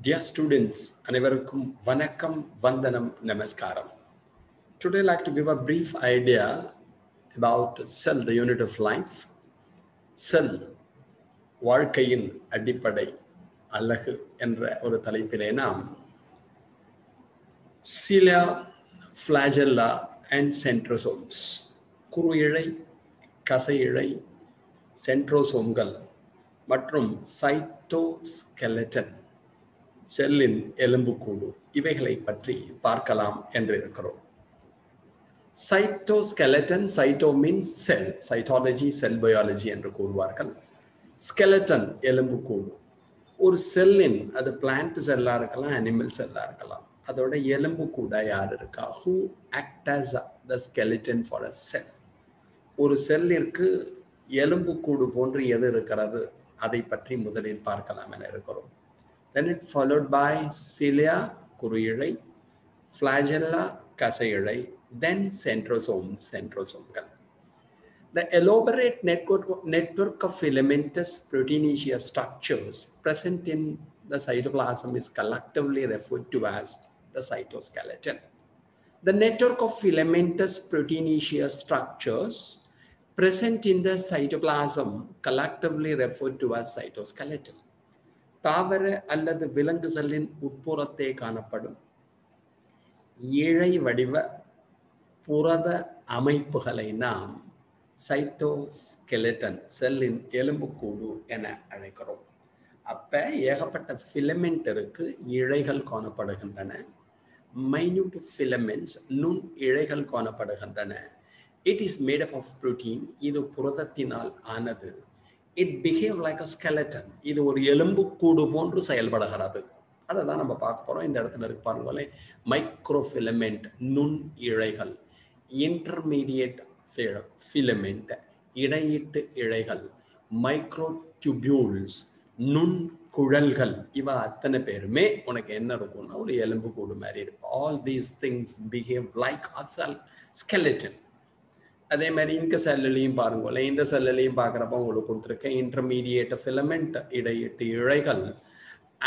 Dear students, அனைவருக்கும் வணக்கம் வந்தனம் நமஸ்காரம் Today I'd like to give a brief idea about cell, the unit of life. Cell, வாழ்க்கையின் அடிப்படை அழகு என்ற ஒரு தலைப்பிலே நாம் சிலா ஃபிளாஜெல்லா அண்ட் சென்ட்ரோசோம்ஸ் குறு இழை கசை இழை சென்ட்ரோசோம்கள் மற்றும் சைட்டோஸ்கெலட்டன் செல்லின் எலும்புக்கூடு. இவைகளை பற்றி பார்க்கலாம் என்று இருக்கிறோம் cytoskeleton cyto mean cell cytology cell biology என்று கூறுவார்கள். ஸ்கெலட்டன் எலும்புக்கூடு. ஒரு செல்லின் அது பிளான்ட் செல்லாக இருக்கலாம் அனிமல் செல்லாக இருக்கலாம். அதோட எலும்பு கூட யார் இருக்கா? Who act as the skeleton for a cell ஒரு செல்லிற்கு எலும்பு கூடு போன்று எது இருக்கிறது? அதை பற்றி முதலில் பார்க்கலாம் என இருக்கிறோம். Then it followed by cilia kuruyilai, flagella kasayilai, then centrosome, centrosomal. The elaborate network, network of filamentous proteinaceous structures present in the cytoplasm is collectively referred to as the cytoskeleton. The network of filamentous proteinaceous structures present in the cytoplasm collectively referred to as cytoskeleton. தாவர அல்லது விலங்கு செல்லின் உட்புறத்தே காணப்படும். இழை வடிவ புரத அமைப்புகளை நாம் சைட்டோஸ்கெலட்டன் செல்லின் எலும்புக்கூடு என அழைக்கிறோம். அப்ப ஏகப்பட்ட ஃபிலமெண்ட் இருக்கு இழைகள் காணப்படுகின்றன. மைன்யூட் ஃபிலமெண்ட்ஸ் நுண் இழைகள் காணப்படுகின்றன. It is made up of protein இது புரதத்தினால் ஆனது. It behave like a skeleton இது ஒரு எலும்பு கூடு போன்று செயல்படுகிறது. அதை தான் நம்ம பார்க்க போகிறோம் இந்த இடத்துல இருக்கு பாருங்களே மைக்ரோஃபிலமெண்ட் நுண் இழைகள். இன்டர்மீடியட் ஃபிலமெண்ட் இடையீட்டு இழைகள். மைக்ரோ டியூபியூல்ஸ் நுண் குழல்கள். இவ அத்தனை பேருமே உனக்கு என்ன இருக்கும்னா ஒரு எலும்பு கூடு மாதிரி இருக்கும் all these things behave like a cell skeleton அதே மாதிரி இந்த செல்லுலையும் பாருங்களேன் இந்த செல்லுலையும் பார்க்குறப்ப உங்களுக்கு கொடுத்துருக்கேன். இன்டர்மீடியேட் ஃபிலமெண்ட் இடையிட்டு இழைகள்.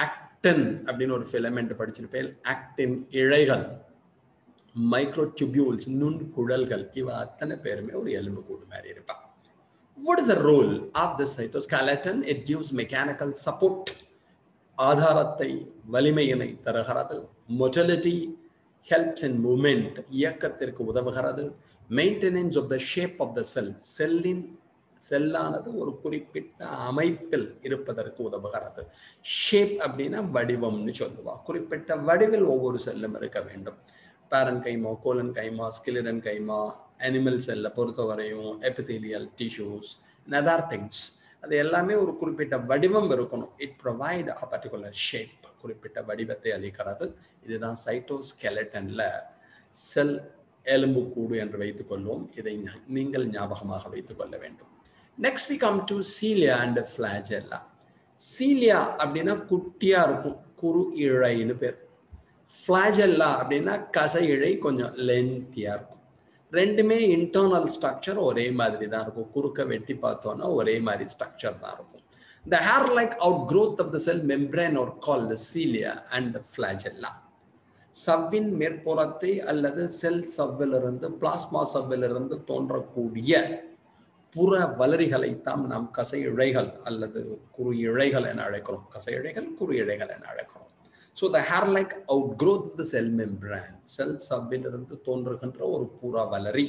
ஆக்டன் அப்படின்னு ஒரு ஃபிலமெண்ட் படிச்சிருப்பேன். ஆக்டின் இழைகள். மைக்ரோ டியூபியூல்ஸ் நுண் குழல்கள் இவ அத்தனை பேருமே ஒரு எலும்பு கூடு மாதிரி இருப்பான் what is the role of the cytoskeleton? It gives mechanical support ஆதாரத்தை வலிமையினை தருகிறது. மொட்டலிட்டி ஹெல்ப்ஸ் இன் மூமெண்ட் இயக்கத்திற்கு உதவுகிறது. Maintenance of the shape of the cell செல்லின் செல்லானது ஒரு குறிப்பிட்ட அமைப்பில் இருப்பதற்கு உதவுகிறது. ஷேப் அப்படின்னா வடிவம்னு சொல்லுவா. குறிப்பிட்ட வடிவில் ஒவ்வொரு செல்லும் இருக்க வேண்டும். Parenchyma collenchyma sclerenchyma animal செல்லை பொறுத்தவரையும் எபிதீலியல் டிஷ்யூஸ் நெதார் திங்ஸ் அது எல்லாமே ஒரு குறிப்பிட்ட வடிவம் இருக்கணும். It provide a particular shape குறிப்பிட்ட வடிவத்தை அளிக்கிறது. இதுதான் சைட்டோஸ்கெலட்டனில் செல் எலும்புக்கூடு என்று வைத்துக்கொள்வோம். இதை நீங்கள் ஞாபகமாக வைத்துக்கொள்ள வேண்டும். Next we come to cilia and flagella cilia அப்படின்னா குட்டியாக இருக்கும். குறு இழைன்னு பேர். ஃப்ளாஜெல்லா அப்படின்னா கச இழை கொஞ்சம் லென்த்தியாக இருக்கும். ரெண்டுமே இன்டர்னல் ஸ்ட்ரக்சர் ஒரே மாதிரி தான் இருக்கும். குறுக்க வெட்டி பார்த்தோன்னா ஒரே மாதிரி ஸ்ட்ரக்சர் தான் இருக்கும். The hair like outgrowth of the cell membrane are call the cilia and flagella சவ்வின் மேற்புறத்தை அல்லது செல் சவ்விலிருந்து பிளாஸ்மா சவ்விலிருந்து தோன்றக்கூடிய புற வளரிகளைத்தான் நாம் கசை இழைகள் அல்லது குறு இழைகள் என அழைக்கிறோம். கசை இழைகள் குறு இழைகள் என அழைக்கிறோம். So the hair like outgrowth the cell membrane cell சவ்விலிருந்து தோன்றுகின்ற ஒரு புற வளரி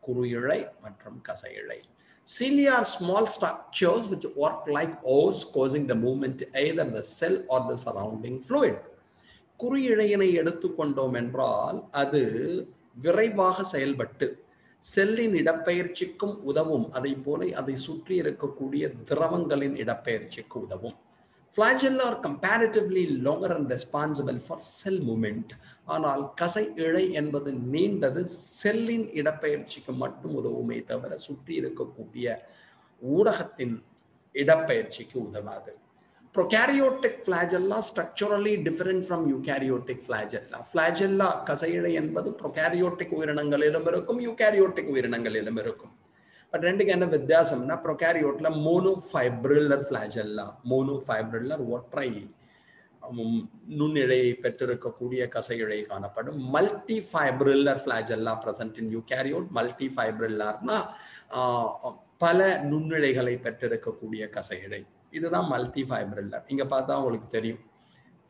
குறு இழை மற்றும் கசை இழை Cilia are small structures which work like oars causing the movement either the cell or the surrounding fluid. குறு இழையினை எடுத்துக்கொண்டோம் என்றால் அது விரைவாக செயல்பட்டு செல்லின் இடப்பெயர்ச்சிக்கும் உதவும். அதை போல அதை சுற்றி இருக்கக்கூடிய திரவங்களின் இடப்பெயர்ச்சிக்கு உதவும். Flagella are comparatively longer and responsible for cell movement. ஆனால் கசை இழை என்பது நீண்டது செல்லின் இடப்பெயர்ச்சிக்கு மட்டும் உதவுமே தவிர சுற்றி இருக்கக்கூடிய ஊடகத்தின் இடப்பெயர்ச்சிக்கு உதவாது. Prokaryotic flagella structurally different from eukaryotic flagella. Flagella கசையிழை என்பது prokaryotic உயிரினங்களிலும் இருக்கும் eukaryotic உயிரினங்களிலும் இருக்கும் பட் ரெண்டுக்கு என்ன வித்தியாசம்னா ப்ரொகாரியோட்ல மோனோஃபைப்ரில்லர் ஃபிளாஜெல்லா மோனோஃபைப்ரில்லர் ஒற்றை நுண்ணிழையை பெற்றிருக்கக்கூடிய கசையிழை காணப்படும். Multi fibrillar flagella present in eukaryote multi ஃபைப்ரில்லார்னா பல நுண்ணிழைகளை பெற்றிருக்கக்கூடிய கசையிழை இதுதான் மல்டி ஃபைப்ரில்லர் இங்க பார்த்தா உங்களுக்கு தெரியும்.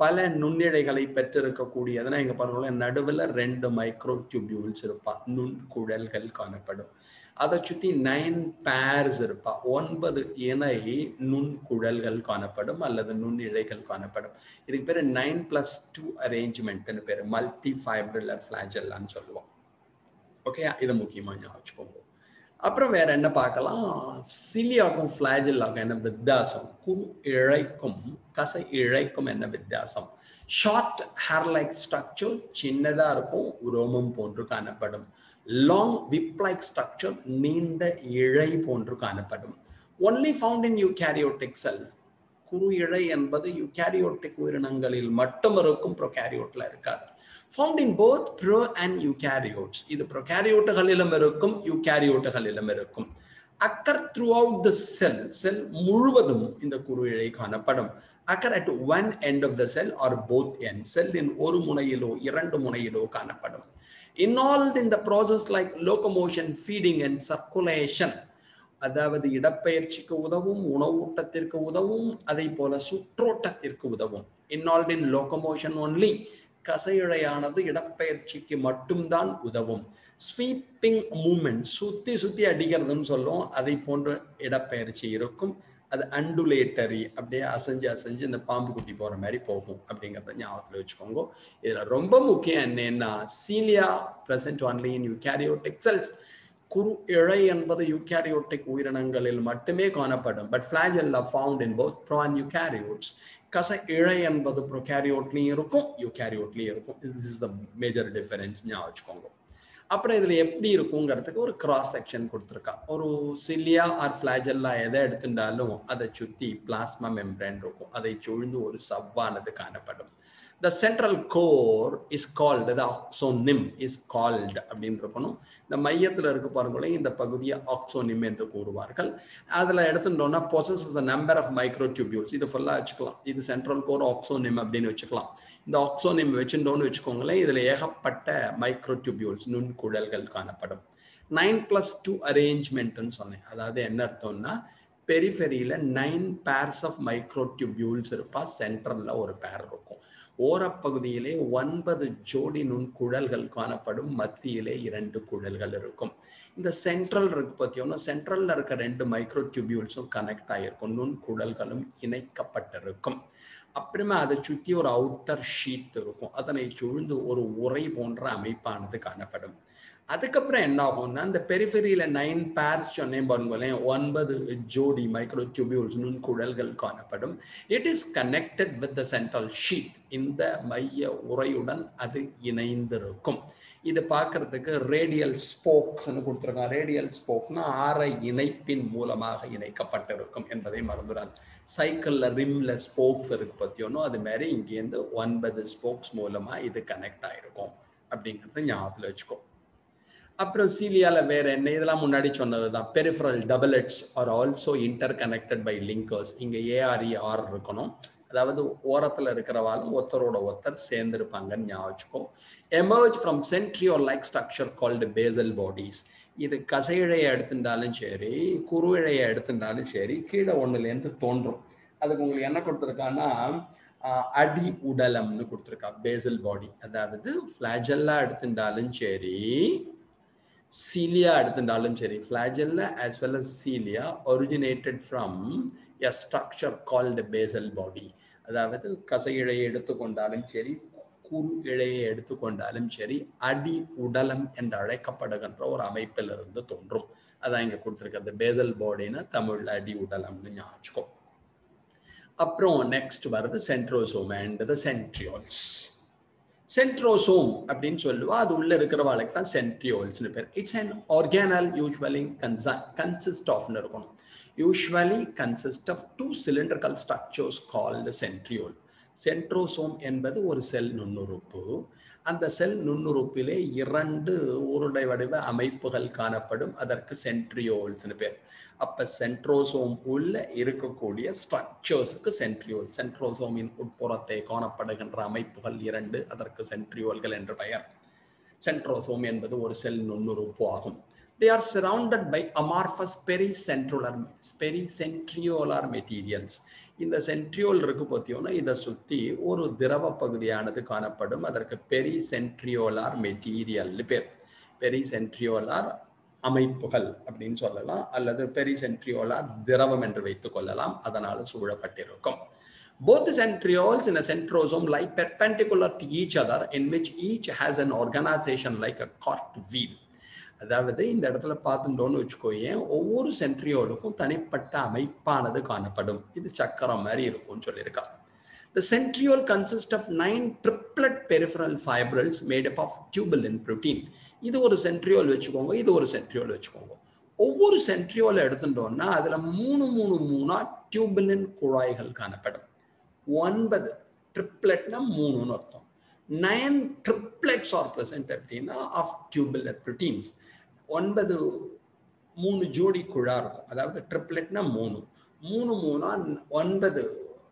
பல நுண்ணிழைகளை பெற்றிருக்கக்கூடியதுன்னா இங்க பாருங்களேன் நடுவில் ரெண்டு மைக்ரோ டியூபியூல்ஸ் இருப்பா நுண்குழல்கள் காணப்படும். அதை சுற்றி நைன் பேர்ஸ் இருப்பா. ஒன்பது இணை நுண்குழல்கள் காணப்படும் அல்லது நுண்ணிழைகள் காணப்படும். இதுக்கு பேர் நைன் பிளஸ் டூ அரேஞ்ச்மெண்ட்னு பேர். மல்டி ஃபைப்ரில்லர் ஃபிளாஜெல்லான்னு சொல்லுவோம். ஓகே இது முக்கியமாக ஞாபகம் வச்சுக்கோங்க. அப்புறம் வேற என்ன பார்க்கலாம்? சிலியாக்கும் ஃபிளாஜில்லாக்கும் என்ன வித்தியாசம்? குறு இழைக்கும் கசை இழைக்கும் என்ன வித்தியாசம்? ஷார்ட் ஹேர் லைக் ஸ்ட்ரக்சர் சின்னதாக இருக்கும் ரோமம் போன்று காணப்படும். லாங் விப் லைக் ஸ்ட்ரக்சர் நீண்ட இழை போன்று காணப்படும். Only found in eukaryotic cells குறு இழை என்பது யூகேரியோட்டிக் உயிரினங்களில் மட்டும் இருக்கும் ப்ரொகேரியோட்ல இருக்காது. Found in both pro and eukaryotes இது ப்ரொகேரியோட்டுகளிலும் இருக்கும் யூகேரியோட்டுகளிலும் இருக்கும். Occur throughout the cell cell முழுவதும் இந்த குறு இழை காணப்படும் occur at one end of the cell or both end செல்லின் ஒரு முனையிலோ இரண்டு முனையிலோ காணப்படும். Involve in the process like locomotion feeding and circulation அதாவது இடப்பெயர்ச்சிக்கு உதவும் உணவூட்டத்திற்கு உதவும் அதை போல சுற்றோட்டத்திற்கு உதவும். இன்வால்வ் இன் லோகமோஷன் ஒன்லி கசையிழையானது இடப்பெயர்ச்சிக்கு மட்டும்தான் உதவும். ஸ்வீப்பிங் மூமெண்ட் சுத்தி சுத்தி அடிக்கிறதுன்னு சொல்லுவோம். அதை போன்ற இடப்பெயர்ச்சி இருக்கும். அது அண்டுலேட்டரி அப்படியே அசைஞ்சு அசைஞ்சு இந்த பாம்பு குட்டி போற மாதிரி போகும் அப்படிங்கிறத ஞாபகத்தில் வச்சுக்கோங்க. இதுல ரொம்ப முக்கியம் என்னன்னா cilia present only in eukaryotic cells குறு இழை என்பது யூகேரியோட்டிக் உயிரினங்களில் மட்டுமே காணப்படும் but flagella found in both pro and eukaryotes கச இழை என்பது ப்ரொகேரியோட்லையும் இருக்கும் யூகேரியோட்லையும் இருக்கும். This is the major difference ஞாபகம் வச்சுக்கோங்க. அப்புறம் இதில் எப்படி இருக்குங்கிறதுக்கு ஒரு கிராஸ் செக்ஷன் கொடுத்துருக்கா ஒரு சில்லியா ஆர் ஃபிளாஜெல்லா எதை எடுத்துட்டாலும் அதை சுற்றி பிளாஸ்மா மெம்ப்ரேன் இருக்கும். அதை சூழ்ந்து ஒரு சவ்வானது காணப்படும். The central core is called the axoneme is called அப்படின்னு இருக்கணும். இந்த மையத்தில் இருக்க பாருங்களே இந்த பகுதியை ஆக்சோனிம் என்று கூறுவார்கள். அதில் எடுத்துட்டோம்னா possess the number of microtubules இது ஃபுல்லாக வச்சுக்கலாம். இது சென்ட்ரல் கோர் ஆக்சோனிம் அப்படின்னு வச்சுக்கலாம். இந்த ஆக்சோனிம் வச்சுட்டோன்னு வச்சுக்கோங்களேன் இதில் ஏகப்பட்ட மைக்ரோ டியூபியூல்ஸ் நுண்குழல்கள் காணப்படும். நைன் பிளஸ் டூ அரேஞ்ச்மெண்ட்னு சொன்னேன். அதாவது என்ன அர்த்தம்னா பெரிஃபெரியில் nine pairs of microtubules இருப்பா சென்ட்ரலில் ஒரு பேர் இருக்கும். ஓரப்பகுதியிலே ஒன்பது ஜோடி நுண்குழல்கள் காணப்படும். மத்தியிலே இரண்டு குழல்கள் இருக்கும். இந்த சென்ட்ரல் இருக்கு பார்த்தீங்கன்னா சென்ட்ரல்ல இருக்க ரெண்டு மைக்ரோ டியூபியூல்ஸும் கனெக்ட் ஆகிருக்கும் நுண்குழல்களும் இணைக்கப்பட்டிருக்கும். அப்புறமா அதை சுற்றி ஒரு அவுட்டர் ஷீட் இருக்கும். அதனை சுழ்ந்து ஒரு உரை போன்ற அமைப்பானது காணப்படும். அதுக்கப்புறம் என்ன ஆகும்னா இந்த பெரிஃபெரியில நைன் பேர்ஸ் சொன்னேன் பாருங்களேன். ஒன்பது ஜோடி மைக்ரோ டியூபியூல்ஸ் நுண்குழல்கள் காணப்படும். It is connected with the central sheath இந்த மைய உரையுடன் அது இணைந்திருக்கும். இது பார்க்கறதுக்கு ரேடியல் ஸ்போக்ஸ்னு கொடுத்துருக்காங்க. ரேடியல் ஸ்போக்னா ஆற இணைப்பின் மூலமாக இணைக்கப்பட்டிருக்கும் என்பதை மறந்துடாது சைக்கிளில் ரிம்ல ஸ்போக்ஸ் இருக்கு பற்றியோனோ அது மாதிரி இங்கேருந்து ஒன்பது ஸ்போக்ஸ் மூலமாக இது கனெக்ட் ஆயிருக்கும். அப்படிங்கிறத ஞாபகத்தில் வச்சுக்கோ. அப்புறம் சீலியால வேற என்ன? இதெல்லாம் முன்னாடி சொன்னது தான் peripheral doublets are also interconnected by linkers இங்கே ஏஆர்இ ஆர் இருக்கணும். அதாவது ஓரத்தில் இருக்கிறவாலும் ஒருத்தரோட ஒருத்தர் சேர்ந்திருப்பாங்கன்னு ஞாபகம் emerge from centriole like structure called basal bodies இது கசையிழையை எடுத்துட்டாலும் சரி குறுவிழையை எடுத்துட்டாலும் சரி கீழே ஒன்றுலேருந்து தோன்றும். அதுக்கு உங்களுக்கு என்ன கொடுத்துருக்கான்னா அடி உடலம்னு கொடுத்துருக்கா. பேசல் பாடி அதாவது ஃபிளாஜெல்லா எடுத்துட்டாலும் சரி சீலியா எடுத்துட்டாலும் சரி flagella as well as cilia originated from a structure called basal body அதாவது கசை இழையை எடுத்துக்கொண்டாலும் சரி குறு இழையை எடுத்துக்கொண்டாலும் சரி அடி உடலம் என்று அழைக்கப்படுகின்ற ஒரு அமைப்பிலிருந்து தோன்றும். அதான் இங்க கொடுத்துருக்கிறது. பேசல் பாடினா தமிழ்ல அடி உடலம்னு ஞாபகம் அப்புறம் நெக்ஸ்ட் வருது centrosome and the centrioles centrosome அப்படின்னு சொல்லுவா. அது உள்ள இருக்கிறவாளுக்கு தான் சென்ட்ரியோல்ஸ்னு பேர். It's and organelle usually கன்சா consist ஆஃப்னு இருக்கணும். Usually consist of two cylindrical structures called centriole centrosome என்பது ஒரு செல் நுண்ணுறுப்பு. அந்த செல் நுண்ணுறுப்பிலே இரண்டு உருளை வடிவ அமைப்புகள் காணப்படும். அதற்கு சென்ட்ரியோல்ஸ்னு பேர். அப்ப சென்ட்ரோசோம் உள்ள இருக்கக்கூடிய ஸ்ட்ரக்சர்ஸுக்கு சென்ட்ரியோல். சென்ட்ரோசோமின் உட்புறத்தை காணப்படுகின்ற அமைப்புகள் இரண்டு அதற்கு சென்ட்ரியோல்கள் என்று பெயர். சென்ட்ரோசோம் என்பது ஒரு செல் நுண்ணுறுப்பு ஆகும். They are surrounded by amorphous pericentriolar pericentriolar materials இந்த சென்ட்ரியோல் இருக்கு பார்த்தீங்கன்னா இதை சுற்றி ஒரு திரவ பகுதியானது காணப்படும் அதற்கு பெரிசென்ட்ரியோலார் மெட்டீரியல்னு பேர் பெரிசென்ட்ரியோலார் அமைப்புகள் அப்படின்னு சொல்லலாம் அல்லது பெரிசென்ட்ரியோலார் திரவம் என்று வைத்துக் கொள்ளலாம் அதனால சூழப்பட்டிருக்கும் Both centrioles in a centrosome lie perpendicular to each other in which each has an organization like a cart wheel. அதாவது இந்த இடத்துல பார்த்துட்டோன்னு வச்சுக்கோயேன் ஒவ்வொரு சென்ட்ரியோலுக்கும் தனிப்பட்ட அமைப்பானது காணப்படும். இது சக்கரம் மாதிரி இருக்கும்னு சொல்லியிருக்கான். The centriole consists of nine triplet peripheral fibrils made up of tubulin protein. இது ஒரு சென்ட்ரியோல் வச்சுக்கோங்க இது ஒரு சென்ட்ரியோல் வச்சுக்கோங்க. ஒவ்வொரு சென்ட்ரியோல எடுத்துட்டோம்னா அதுல மூணு மூணு மூணா டியூபிலின் குழாய்கள் காணப்படும். ஒன்பது ட்ரிப்ளெட்னா மூணுன்னு அர்த்தம். நயன் ட்ரிப்ளெட்ஸ் ஆர் ப்ரெசன்ட் அப்படின்னா ஆஃப் டியூபுலர் ப்ரோட்டீன்ஸ் ஒன்பது மூணு ஜோடி குழா இருக்கும். அதாவது ட்ரிப்ளெட்னா மூணு. மூணு மூணா ஒன்பது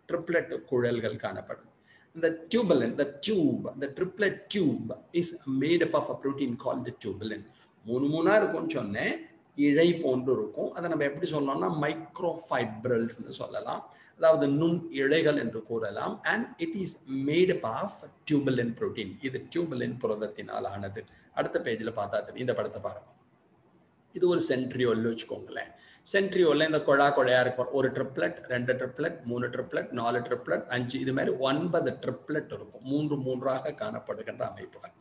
ட்ரிப்ளெட் குழல்கள் காணப்படும். இந்த டியூபலின் த டியூப் அந்த triplet tube is made up of a protein call the tubulin மூணு மூணா இருக்கும்னு சொன்னேன். இழை போன்று இருக்கும் அதை நம்ம எப்படி சொல்லலாம்னா மைக்ரோஃபைப்ரல்ஸ்னு சொல்லலாம். அதாவது நுண் இழைகள் என்று கூறலாம். And it is made up of tubulin protein இது டியூபலின் புரதத்தினால் ஆனது அடுத்த பேஜில் பார்த்தா இந்த படத்தை பாருங்க. இது ஒரு சென்ட்ரியோல்னு வச்சுக்கோங்களேன். சென்ட்ரியோல இந்த கொழா கொழையா இருக்கும். ஒரு ட்ரிப்ளட் ரெண்டு ட்ரிப்ளெட் மூணு ட்ரிப்ளட் நாலு ட்ரிப்ளட் அஞ்சு. இது மாதிரி ஒன்பது ட்ரிப்ளட் இருக்கும். மூன்று மூன்றாக காணப்படுகின்ற அமைப்புகள்.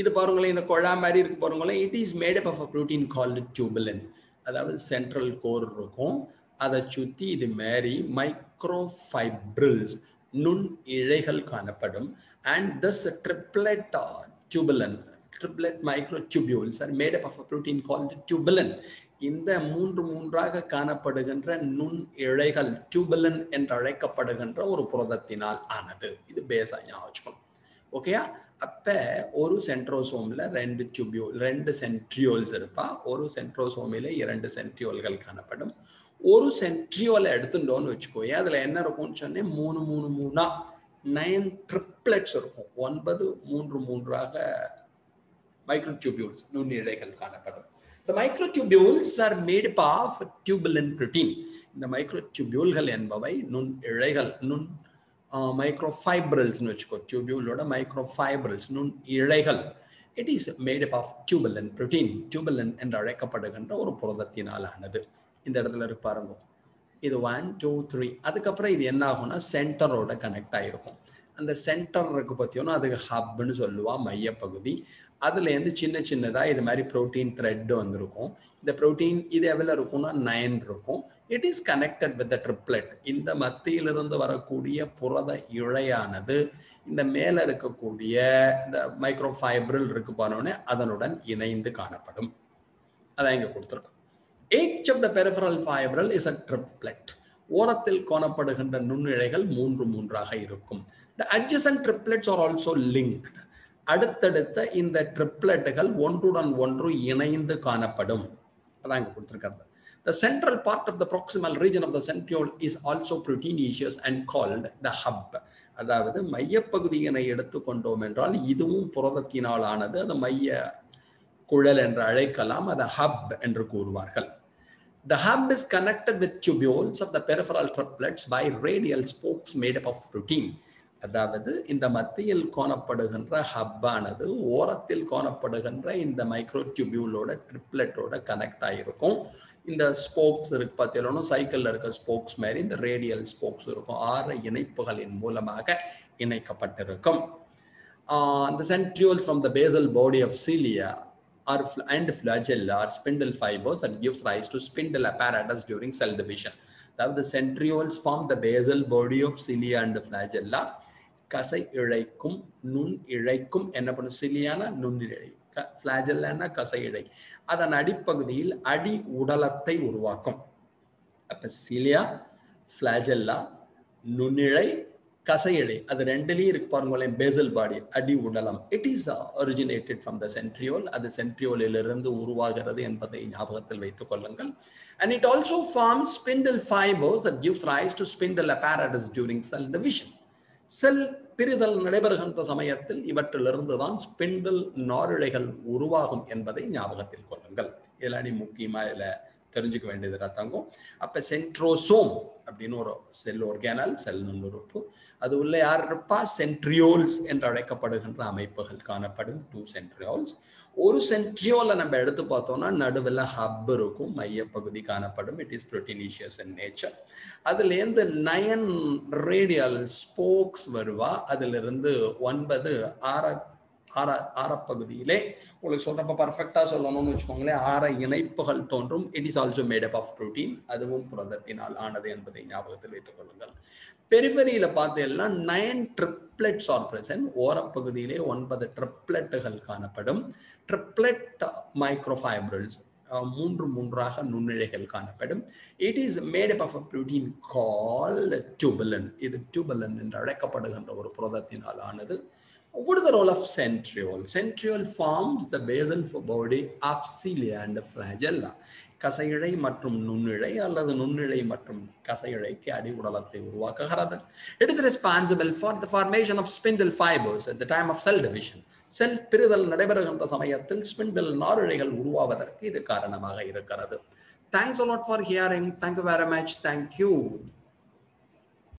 இது பாருங்களேன் இந்த கொழா மாதிரி இருக்கு பாருங்களேன். It is made up of a protein called tubulin அதாவது சென்ட்ரல் கோர் இருக்கும். அதை சுற்றி இது மாரி மைக்ரோஃபைப்ரில்ஸ் நுண் இழைகள் காணப்படும். And this triplet tubulin triplet microtubules are made up of a protein called tubulin இந்த மூன்று மூன்றாக காணப்படுகின்ற நுண் இழைகள் டியூபலன் என்று அழைக்கப்படுகின்ற ஒரு புரதத்தினால் ஆனது. இது பேஸாக ஞாபகம் ஓகேயா அப்போ ஒரு சென்ட்ரோசோமில் ரெண்டு டியூபியூல் ரெண்டு சென்ட்ரியோல்ஸ் இருப்பா. ஒரு சென்ட்ரோசோமில் இரண்டு சென்ட்ரியோல்கள் காணப்படும். ஒரு சென்ட்ரியோலை எடுத்துட்டோம்னு வச்சுக்கோயே அதில் என்ன இருக்கும்னு சொன்னேன் மூணு மூணு மூணா நைன் ட்ரிப்ளெட்ஸ் இருக்கும். ஒன்பது மூன்று மூன்றாக மைக்ரோடியூபியூல்ஸ் நுண்ணிழைகள் காணப்படும். இந்த microtubules are made of of tubulin protein. இந்த மைக்ரோடியூபியூல்கள் என்பவை நுண் இழைகள் நுண் மைக்ரோஃபைப்ரல்ஸ்னு வச்சுக்கோ டியூபியூலோட மைக்ரோஃபைப்ரல்ஸ் நுண் இழைகள். It is made up of tubulin protein tubulin என்று அழைக்கப்படுகின்ற ஒரு புரதத்தினால் ஆனது இந்த இடத்துல இருக்கு பாருங்க. இது ஒன் டூ த்ரீ அதுக்கப்புறம் இது என்ன ஆகும்னா சென்டரோட கனெக்ட் ஆகிருக்கும் அந்த சென்டர் இருக்கு பார்த்தீங்கன்னா அதுக்கு ஹப்னு சொல்லுவா மையப்பகுதி. அதுலேருந்து சின்ன சின்னதாக இது மாதிரி ப்ரோட்டீன் த்ரெட் வந்திருக்கும். இந்த ப்ரோட்டீன் இது எவ்வளோ இருக்கும்னா நைன் இருக்கும். It is connected with the triplet இந்த மத்தியிலிருந்து வரக்கூடிய புரத இழையானது இந்த மேலே இருக்கக்கூடிய இந்த மைக்ரோஃபைப்ரில் இருக்கு போனோடனே அதனுடன் இணைந்து காணப்படும். அதான் இங்கே கொடுத்துருக்கோம். Each of the peripheral fibril is a triplet ஓரத்தில் காணப்படுகின்ற நுண்ணிழைகள் மூன்று மூன்றாக இருக்கும். The adjacent triplets are also linked. அடுத்தடுத்த இந்த ட்ரிப்ளெட்டுகள் ஒன்றுடன் ஒன்று இணைந்து காணப்படும். அதான் இங்கே கொடுத்துருக்கிறது. The central part of the proximal region of the centriole is also proteinaceous and called the hub. அதாவது மையப்பகுதியினை எடுத்துக்கொண்டோம் என்றால் இதுவும் புரதத்தினால் ஆனது அது மைய குழல் என்று அழைக்கலாம் அது ஹப் என்று கூறுவார்கள் The hub is connected with tubules of the peripheral triplets by radial spokes made up of protein. அதாவது இந்த மத்தியில் கோணப்படுகின்ற ஹப்பானது ஓரத்தில் கோணப்படுகின்ற இந்த மைக்ரோடியூபியூலோட ட்ரிப்ளெட்டோட கனெக்ட் ஆகிருக்கும் இந்த ஸ்போக்ஸ் இருக்கு பார்த்தீங்கன்னா சைக்கிளில் இருக்க ஸ்போக்ஸ் மாதிரி இந்த ரேடியல் ஸ்போக்ஸ் இருக்கும் ஆறு இணைப்புகளின் மூலமாக இணைக்கப்பட்டிருக்கும் இந்த centrioles from the basal body of cilia are and flagella are spindle fibers that gives rise to spindle apparatus during cell division. Now the centrioles form the basal body of cilia and கசை இழைக்கும் நுண் இழைக்கும் என்ன பண்ணும்? சிலியானா நுண்ணிழை ஃபிளாஜெல்லானா கசை இழை. அதன் அடிப்பகுதியில் அடி உடலத்தை உருவாக்கும். அப்ப சிலியா ஃபிளாஜெல்லா நுண்ணிழை கசையிழை அது ரெண்டுலேயும் இருக்கு பாருங்களேன் பேசல் பாடி அடி உடலம். It is originated from the centriole அது சென்ட்ரியோலிலிருந்து உருவாகிறது என்பதை ஞாபகத்தில் வைத்துக் கொள்ளுங்கள். And it also form spindle fibres that gives rise to spindle apparatus during cell division cell பிரிதல் நடைபெறுகின்ற சமயத்தில் இவற்றிலிருந்து தான் ஸ்பிண்டில் நாரிழைகள் உருவாகும் என்பதை ஞாபகத்தில் கொள்ளுங்கள். இதில் முக்கியமாக இதில் தெரிஞ்சுக்க வேண்டியது ரத்தங்கம் அப்போ சென்ட்ரோசோம் அப்படின்னு ஒரு செல் ஒர்கேனல் செல் நுண்ணுறுப்பு அது உள்ள யார் இருப்பா? சென்ட்ரியோல்ஸ் என்று அழைக்கப்படுகின்ற அமைப்புகள் காணப்படும். டூ சென்ட்ரியோல்ஸ் ஒரு சென்ட்ரியோலை நம்ம எடுத்து பார்த்தோம்னா நடுவில் ஹப் இருக்கும் மையப்பகுதி காணப்படும். It is proteinaceous in nature அதுலேருந்து நயன் ரேடியல் ஸ்போக்ஸ் வருவா. அதிலிருந்து ஒன்பது ஆற ஆற ஆரப்பகுதியிலே உங்களுக்கு சொல்றப்ப பர்ஃபெக்டா சொல்லணும்னு வச்சுக்கோங்களேன் ஆற இணைப்புகள் தோன்றும். It is also made up of protein அதுவும் புரதத்தினால் ஆனது என்பதை ஞாபகத்தில் வைத்துக் கொள்ளுங்கள். பெரிஃபெரியில பார்த்தீங்கன்னா நயன் ட்ரிப்ளெட்ஸ் ஆர் பிரசன்ட் ஓரப்பகுதியிலே ஒன்பது ட்ரிப்ளெட்டுகள் காணப்படும். ட்ரிப்ளெட் மைக்ரோஃபைப்ரல்ஸ் மூன்று மூன்றாக நுண்ணிழைகள் காணப்படும். It is made up of a protein call tubulin இது டியூபலன் என்று அழைக்கப்படுகின்ற ஒரு புரதத்தினால் ஆனது. What is the role of centriole? Centriole forms the basal body of cilia and flagella. கசையிழை மற்றும் நுண்ணிழை அல்லது நுண்ணிழை மற்றும் கசையிழைக்கு அடி உடலத்தை உருவாக்குகிறது. It is responsible for the formation of spindle fibres at the time of cell division cell பிரிதல் நடைபெறுகின்ற சமயத்தில் spindle நாரிழைகள் உருவாவதற்கு இது காரணமாக இருக்கிறது. Thanks a lot for hearing thank you very much thank you